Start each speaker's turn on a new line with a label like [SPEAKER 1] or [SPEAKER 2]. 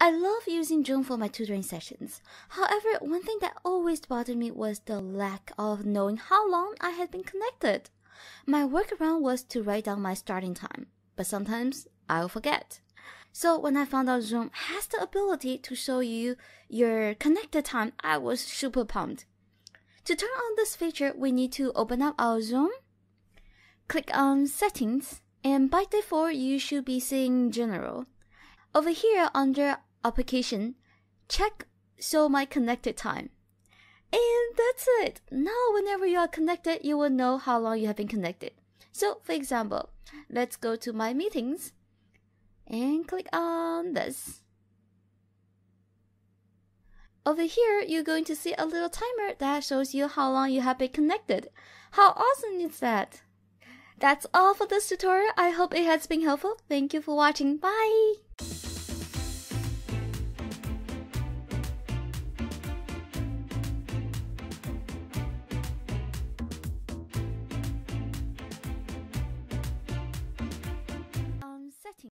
[SPEAKER 1] I love using Zoom for my tutoring sessions. However, one thing that always bothered me was the lack of knowing how long I had been connected. My workaround was to write down my starting time, but sometimes I'll forget. So when I found out Zoom has the ability to show you your connected time, I was super pumped. To turn on this feature, we need to open up our Zoom, click on settings, and by default, you should be seeing general. Over here under application, check show my connected time. And that's it. Now whenever you are connected, you will know how long you have been connected. So for example, let's go to my meetings and click on this. Over here, you're going to see a little timer that shows you how long you have been connected. How awesome is that? That's all for this tutorial. I hope it has been helpful. Thank you for watching. Bye!